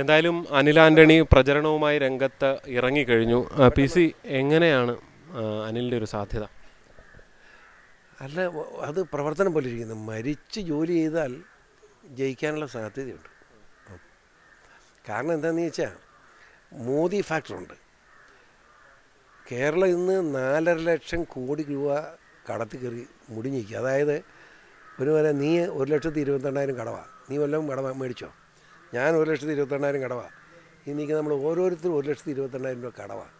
എന്തായാലും അനിൽ ആന്റണി പ്രചരണവുമായി രംഗത്ത് ഇറങ്ങിക്കഴിഞ്ഞു. P C എങ്ങനെയാണ് അനിലിന്റെ ഒരു സാധ്യത? അല്ല അത് പ്രവർത്തനം പോലെ ഇരിക്കുന്നു. മരിച്ച് ജോലി ചെയ്താൽ ജയിക്കാനുള്ള സാധ്യതയുണ്ട്. കാരണം എന്താണെന്ന് ചോദിച്ചാൽ മോദി ഫാക്ടറുണ്ട് കേരളം ഇന്ന് നാലര ലക്ഷം കോടി രൂപ കടത്തി കയറി മുടിഞ്ഞിരിക്കുക. അതായത് ഒരു വരെ നീ ഒരു ലക്ഷത്തി ഇരുപത്തെണ്ണായിരം കടവാ. നീ വല്ലതും കടവ മേടിച്ചോ? ഞാൻ ഒരു ലക്ഷത്തി ഇരുപത്തെണ്ണായിരം കടവാണ് ഇനി നീക്ക് നമ്മൾ ഓരോരുത്തരും ഒരു ലക്ഷത്തി ഇരുപത്തെണ്ണായിരം രൂപ കടവാണ്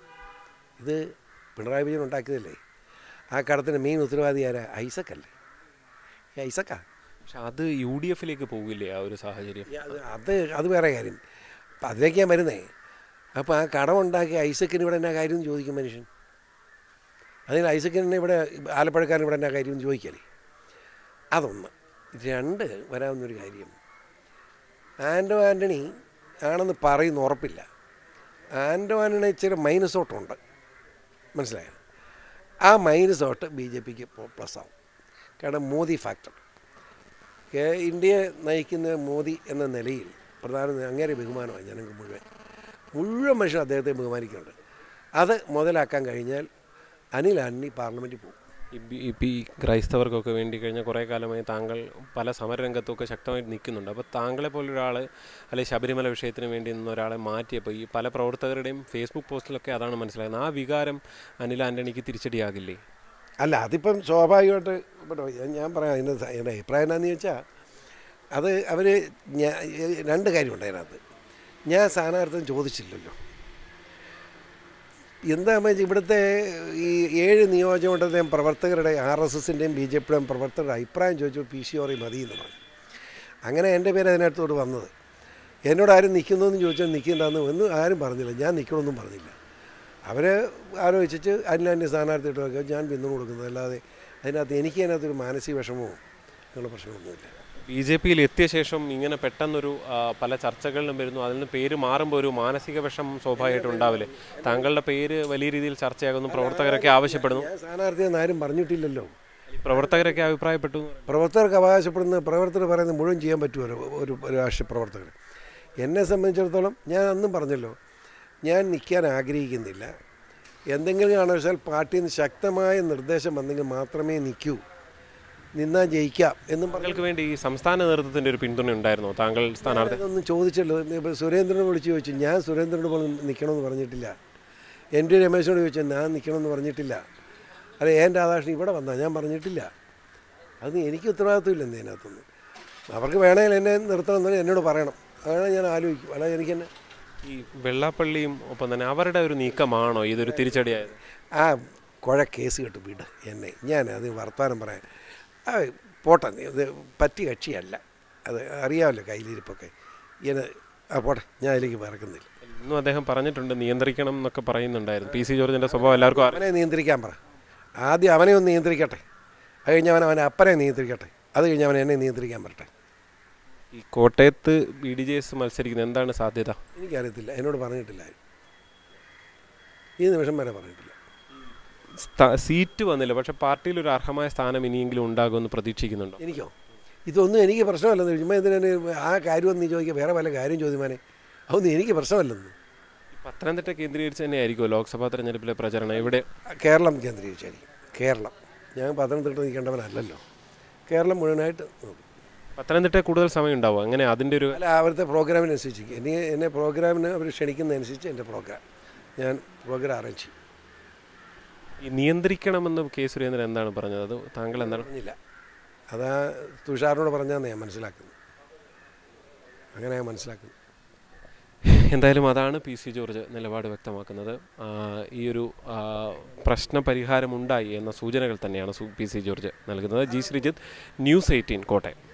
ഇത് പിണറായി വിജയൻ ഉണ്ടാക്കിയതല്ലേ? ആ കടത്തിന് മെയിൻ ഉത്തരവാദി ആരാ? ഐസക്കല്ലേ. ഈ ഐസക്കാ. പക്ഷെ അത് യു ഡി എഫിലേക്ക് പോകില്ലേ ആ ഒരു സാഹചര്യം? അത് അത് അത് വേറെ കാര്യം. അപ്പം അതിലേക്ക് ഞാൻ വരുന്നേ. അപ്പോൾ ആ കടമുണ്ടാക്കിയ ഐസക്കിന് ഇവിടെ എന്നാ കാര്യം എന്ന് ചോദിക്കും മനുഷ്യൻ. അതിന് ഐസക്കിന് ഇവിടെ ആലപ്പുഴക്കാരൻ ഇവിടെ എന്നാ കാര്യം എന്ന് ചോദിക്കല്ലേ? അതൊന്ന്. രണ്ട് വരാവുന്നൊരു കാര്യം. ആൻഡോ ആന്റണി ആണെന്ന് പറയുന്ന ഉറപ്പില്ല. ആൻഡോ ആന്റണി ഇച്ചിരി മൈനസ് ഓട്ടമുണ്ട് മനസ്സിലായോ? ആ മൈനസ് ഓട്ട് ബി ജെ പിക്ക് പ്ലസ് ആവും. കാരണം മോദി ഫാക്ടർ ഇന്ത്യയെ നയിക്കുന്ന മോദി എന്ന നിലയിൽ പ്രധാന അങ്ങേരെ ബഹുമാനമാണ് ജനങ്ങൾക്ക് മുഴുവൻ. മുഴുവൻ മനുഷ്യർ അദ്ദേഹത്തെ ബഹുമാനിക്കുന്നുണ്ട്. അത് മുതലാക്കാൻ കഴിഞ്ഞാൽ അനിൽ ആന്റണി പാർലമെന്റിൽ പോകും. ബി- ഈ ക്രൈസ്തവർക്കൊക്കെ വേണ്ടി കഴിഞ്ഞ കുറേ കാലമായി താങ്കൾ പല സമരരംഗത്തൊക്കെ ശക്തമായി നിൽക്കുന്നുണ്ട്. അപ്പോൾ താങ്കളെ പോലൊരാൾ അല്ലെങ്കിൽ ശബരിമല വിഷയത്തിന് വേണ്ടി നിന്ന് ഒരാളെ മാറ്റിയപ്പോൾ ഈ പല പ്രവർത്തകരുടെയും ഫേസ്ബുക്ക് പോസ്റ്റിലൊക്കെ അതാണ് മനസ്സിലാകുന്നത് ആ വികാരം അനിൽ ആന്റണിക്ക് തിരിച്ചടിയാകില്ലേ? അല്ല അതിപ്പം സ്വാഭാവികമായിട്ട് ഞാൻ പറയാം അതിന്റെ എന്റെ അഭിപ്രായം എന്താണെന്ന് ചോദിച്ചാൽ അത് അവർ ഞാൻ രണ്ട് കാര്യമുണ്ട് ഞാൻ സ്ഥാനാർത്ഥം ചോദിച്ചില്ലല്ലോ. വെച്ചാൽ ഇവിടുത്തെ ഈ ഏഴ് നിയോജകമണ്ഡലത്തെയും പ്രവർത്തകരുടെ ആർ എസ് എസിന്റെയും ബി ജെ പിയുടെയും പ്രവർത്തകരുടെ അഭിപ്രായം ചോദിച്ചു പി സി ഓറി മതി എന്ന് പറഞ്ഞു. അങ്ങനെ എന്റെ പേര് അതിനകത്തോട് വന്നത്. എന്നോട് ആരും നിൽക്കുന്നു എന്ന് ചോദിച്ചാൽ നിൽക്കണ്ടെന്ന് ഒന്നും ആരും പറഞ്ഞില്ല. ഞാൻ നിൽക്കണമെന്നും പറഞ്ഞില്ല. അവർ ആലോചിച്ചിട്ട് അതിനെ സ്ഥാനാർത്ഥി ഇട്ട് വെക്കുക ഞാൻ പിന്തുണ കൊടുക്കുന്നത് അല്ലാതെ അതിനകത്ത് എനിക്ക് അതിനകത്തൊരു മാനസിക വിഷമവും അങ്ങനെയുള്ള പ്രശ്നമൊന്നുമില്ല ബി ജെ പിയിൽ എത്തിയ ശേഷം ഇങ്ങനെ പെട്ടെന്നൊരു പല ചർച്ചകളിലും വരുന്നു. അതിൽ നിന്ന് പേര് മാറുമ്പോൾ ഒരു മാനസിക വിഷമം സ്വാഭാവികമായിട്ടും ഉണ്ടാവില്ലേ? താങ്കളുടെ പേര് വലിയ രീതിയിൽ ചർച്ചയാകുന്നു പ്രവർത്തകരൊക്കെ ആവശ്യപ്പെടുന്നു. സ്ഥാനാർത്ഥിയെന്ന് ആരും പറഞ്ഞിട്ടില്ലല്ലോ. പ്രവർത്തകരൊക്കെ അഭിപ്രായപ്പെട്ടു. പ്രവർത്തകർക്ക് അവകാശപ്പെടുന്ന പ്രവർത്തകർ പറയുന്നത് മുഴുവൻ ചെയ്യാൻ പറ്റുമല്ലോ ഒരു രാഷ്ട്രീയ പ്രവർത്തകർ എന്നെ സംബന്ധിച്ചിടത്തോളം ഞാൻ അന്നും പറഞ്ഞല്ലോ ഞാൻ നിൽക്കാൻ ആഗ്രഹിക്കുന്നില്ല. എന്തെങ്കിലും കാരണവശാൽ പാർട്ടിയിൽ നിന്ന് ശക്തമായ നിർദ്ദേശം വന്നെങ്കിൽ മാത്രമേ നിൽക്കൂ. നിന്നാൽ ജയിക്കാം എന്നും താങ്കൾക്ക് വേണ്ടി ഈ സംസ്ഥാന നേതൃത്വത്തിന്റെ ഒരു പിന്തുണ ഉണ്ടായിരുന്നോ? താങ്കൾ സ്ഥാനാർത്ഥി ഒന്നും ചോദിച്ചല്ലോ. ഇപ്പോൾ സുരേന്ദ്രനെ വിളിച്ച് ചോദിച്ചു. ഞാൻ സുരേന്ദ്രനോട് പോലും നിൽക്കണമെന്ന് പറഞ്ഞിട്ടില്ല. എൻ ടി രമേശനോട് ചോദിച്ചു ഞാൻ നിൽക്കണമെന്ന് പറഞ്ഞിട്ടില്ല. അല്ല എൻ രാധാകൃഷ്ണൻ ഇവിടെ വന്നാൽ ഞാൻ പറഞ്ഞിട്ടില്ല. അത് എനിക്ക് ഉത്തരവാദിത്വമില്ല എന്തിനകത്തുനിന്ന് അവർക്ക് വേണമെങ്കിൽ എന്നെ നിർത്തണം നിർത്തണമെന്ന് എന്നോട് പറയണം. അതാണ് ഞാൻ ആലോചിക്കും. അല്ലാതെ എനിക്ക് തന്നെ ഈ വെള്ളാപ്പള്ളിയും ഒപ്പം തന്നെ അവരുടെ ഒരു നീക്കമാണോ? ഇതൊരു തിരിച്ചടിയായത്? ആ കുഴ കേസ് കേട്ട് വീട് എന്നെ. ഞാൻ അത് വർത്തമാനം പറയാൻ ആ പോട്ടെ നീ ഇത് പറ്റിയ കക്ഷിയല്ല. അത് അറിയാമല്ലോ കയ്യിലിരിപ്പൊക്കെ. ഇങ്ങനെ ആ പോട്ടെ ഞാൻ അതിലേക്ക് പറക്കുന്നില്ല. ഇന്നും അദ്ദേഹം പറഞ്ഞിട്ടുണ്ട് നിയന്ത്രിക്കണം എന്നൊക്കെ പറയുന്നുണ്ടായിരുന്നു. പി സി ജോർജിന്റെ സ്വഭാവം എല്ലാവർക്കും അവനെ നിയന്ത്രിക്കാൻ പറ. ആദ്യം അവനെ ഒന്ന് നിയന്ത്രിക്കട്ടെ. അത് കഴിഞ്ഞ് അവൻ അവനെ അപ്പനെ നിയന്ത്രിക്കട്ടെ. അത് കഴിഞ്ഞ് അവൻ എന്നെ നിയന്ത്രിക്കാൻ പറ്റട്ടെ ഈ കോട്ടയത്ത് ബി ഡി ജെ എസ് മത്സരിക്കുന്നത് എന്താണ് സാധ്യത? എനിക്കറിയത്തില്ല. എന്നോട് പറഞ്ഞിട്ടില്ല ഈ നിമിഷം വരെ പറഞ്ഞിട്ടില്ല. സീറ്റ് വന്നില്ല. പക്ഷെ പാർട്ടിയിൽ ഒരു അർഹമായ സ്ഥാനം ഇനിയെങ്കിലും ഉണ്ടാകുമെന്ന് പ്രതീക്ഷിക്കുന്നുണ്ടോ? എനിക്കോ? ഇതൊന്നും എനിക്ക് പ്രശ്നമല്ലെന്ന് ചുമ്മാ എന്തിനാണ് ആ കാര്യം നീ ചോദിക്കുക? വേറെ പല കാര്യം ചോദ്യമാനെ അതൊന്നും എനിക്ക് പ്രശ്നമല്ലെന്ന്. പത്തനംതിട്ട കേന്ദ്രീകരിച്ച് തന്നെയായിരിക്കും ലോക്സഭാ തെരഞ്ഞെടുപ്പിലെ പ്രചരണം? ഇവിടെ കേരളം കേന്ദ്രീകരിച്ചായിരിക്കും. കേരളം. ഞാൻ പത്തനംതിട്ട നിൽക്കേണ്ടവനല്ലല്ലോ. കേരളം മുഴുവനായിട്ട് നോക്കും. പത്തനംതിട്ട കൂടുതൽ സമയം ഉണ്ടാവും അങ്ങനെ അതിന്റെ ഒരു അല്ല അവിടുത്തെ പ്രോഗ്രാമിനനുസരിച്ച് എനിക്ക് എന്നെ പ്രോഗ്രാമിന് അവർ ക്ഷണിക്കുന്നതനുസരിച്ച് എന്റെ പ്രോഗ്രാം. ഞാൻ പ്രോഗ്രാം അറേഞ്ച് ചെയ്യും. ഈ നിയന്ത്രിക്കണമെന്ന് കെ സുരേന്ദ്രൻ എന്താണ് പറഞ്ഞത്? അത് താങ്കൾ എന്താണ് പറഞ്ഞില്ല. അത് തുഷാറിനോട് പറഞ്ഞാന്ന് ഞാൻ മനസ്സിലാക്കുന്നു അങ്ങനെ ഞാൻ മനസ്സിലാക്കുന്നു. എന്തായാലും അതാണ് പി സി ജോർജ് നിലപാട് വ്യക്തമാക്കുന്നത്. ഈ ഒരു പ്രശ്ന പരിഹാരമുണ്ടായി എന്ന സൂചനകൾ തന്നെയാണ് പി സി ജോർജ് നൽകുന്നത്. G Sreejith news eighteen Kottayam.